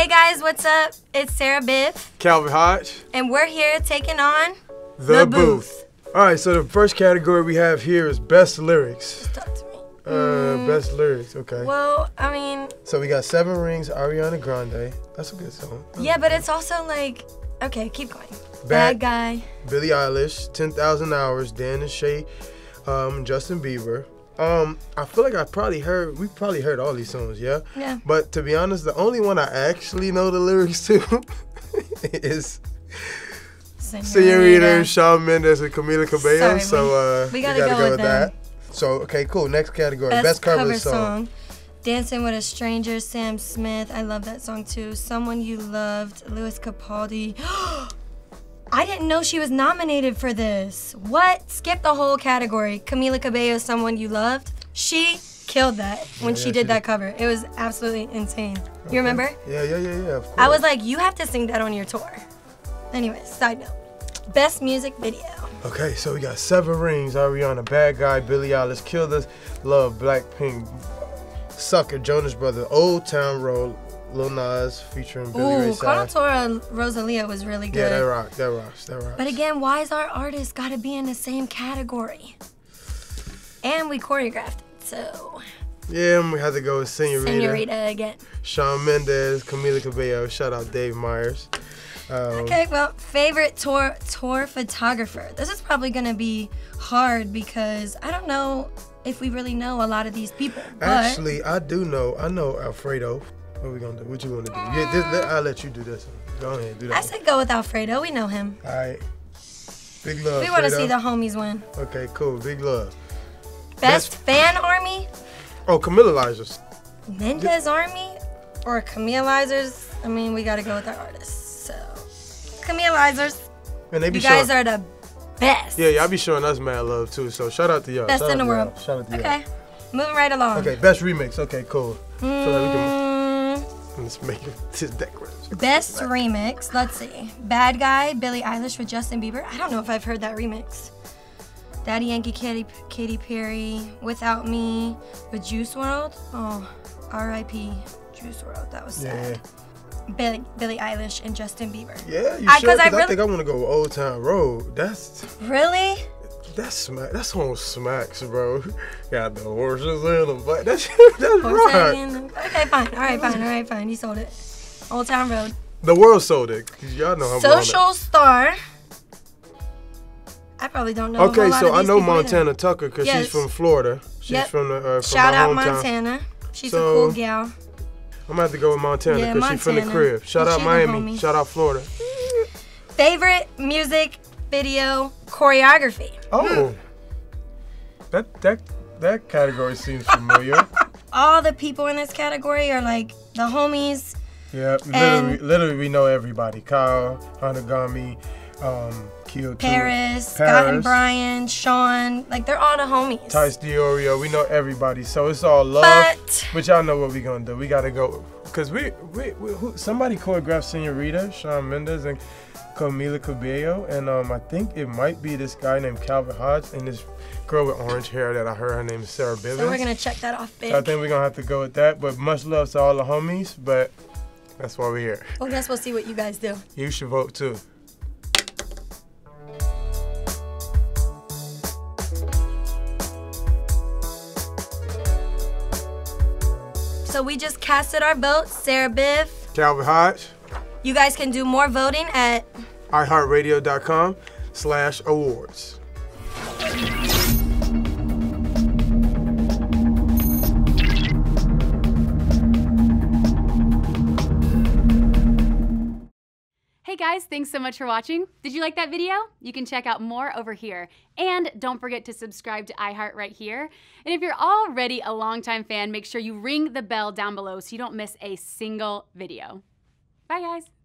Hey guys, what's up? It's Sara Biff, Calvit Hodge, and we're here taking on the, The booth. All right, so the first category we have here is best lyrics. Talk to me. Uh, best lyrics. Okay. Well, I mean, So we got Seven Rings, Ariana Grande. That's a good song. yeah, but it's also like, okay, keep going. Bad- Bad guy. Billie Eilish, Ten Thousand Hours, Dan and Shay, um, Justin Bieber. Um, I feel like I probably heard we probably heard all these songs, yeah. Yeah. But to be honest, the only one I actually know the lyrics to is Senorita, Shawn Mendes, and Camila Cabello. Sorry, so uh, we gotta go with them. that. So okay, cool. Next category, Best, best, cover, song. song. Dancing with a Stranger, Sam Smith. I love that song too. Someone You Loved, Lewis Capaldi. I didn't know she was nominated for this. What? Skip the whole category. Camila Cabello, Someone You Loved. She killed that when Yeah, she she did that did. cover. It was absolutely insane. You remember? Yeah, yeah, yeah, yeah. Of course. I was like, you have to sing that on your tour. Anyways, side note. Best music video. Okay, so we got Seven Rings, Ariana, Bad Guy, Billie Eilish, Kill This Love, Blackpink, Sucker, Jonas Brothers, Old Town Road, Lil Nas featuring Billy Ray Ooh, Cyrus. Con Altura Rosalia was really good. Yeah, that rock, that rocks, that rocks. But again, why is our artist got to be in the same category? And we choreographed it, so yeah, we had to go with Senorita, Senorita again. Shawn Mendes, Camila Cabello. Shout out Dave Meyers. Um, Okay, well, favorite tour tour photographer. This is probably gonna be hard because I don't know if we really know a lot of these people. But Actually, I do know. I know Alfredo. What we gonna do? What you wanna do? Yeah, this, let, I'll let you do this one. Go ahead, do that. I said go with Alfredo. We know him. All right. Big love. We want to see the homies win. Okay, cool. Big love. Best Best- fan army, Oh, Camilla Elijah's. Mendes army, or Camilizers. I mean, we gotta go with our artists. So Camilizers, Man, they be you guys showing. are the best. Yeah, y'all be showing us mad love too. So shout out to y'all. Best Shout in the world. Shout out to y'all. Okay, moving right along. Okay, best remix. Okay, cool. Feel like we can Mm, let's make it this decoration. best remix. Let's see. Bad Guy, Billie Eilish with Justin Bieber. I don't know if I've heard that remix. Daddy Yankee, Katy, Katy Perry, Without Me with Juice WRLD. Oh, R.I.P. Juice WRLD. That was Yeah. sad. Billie, Billie Eilish and Justin Bieber. Yeah, you I- sure? 'cause I Cause I, really- think I want to go Old Town Road. That's Really? That's smack. That song smacks, bro. Got the horses in them, but that's that's rock. Okay, fine. All right, fine. All right, fine. You sold it. Old Town Road. The world sold it. Y'all know I'm Social Star. I probably don't know. that. a whole Okay, so I know people either. Montana Tucker because Yes. she's from Florida. She's Yep. from the uh, from Shout out hometown. Montana. She's a cool gal. I'm gonna have to go with Montana Yeah, because she's from the crib. Shout out Miami. Shout out Florida. Favorite music video choreography. Oh, that that that category seems familiar. All the people in this category are like the homies. yeah, literally, literally we know everybody. Kyle, Hanagami, um, Kyo Paris, Scott and Brian, Sean. Like they're all the homies. Tice Diorio. We know everybody, so it's all love. But But y'all know what we gonna do. We gotta go because we, we, we who, somebody choreographed Senorita, Shawn Mendes, and Camila Cabello, and um, I think it might be this guy named Calvit Hodge and this girl with orange hair that I heard her name is Sara Bivens. so we're gonna check that off big. So I think we're gonna have to go with that. But much love to all the homies. But that's why we're here. well, I guess we'll see what you guys do. You should vote too. So we just casted our votes. Sara Biff. Calvit Hodge, You guys can do more voting at iHeartRadio.com slash awards. Hey guys, thanks so much for watching. Did you like that video? You can check out more over here. And don't forget to subscribe to iHeart right here. And if you're already a longtime fan, make sure you ring the bell down below so you don't miss a single video. Bye guys.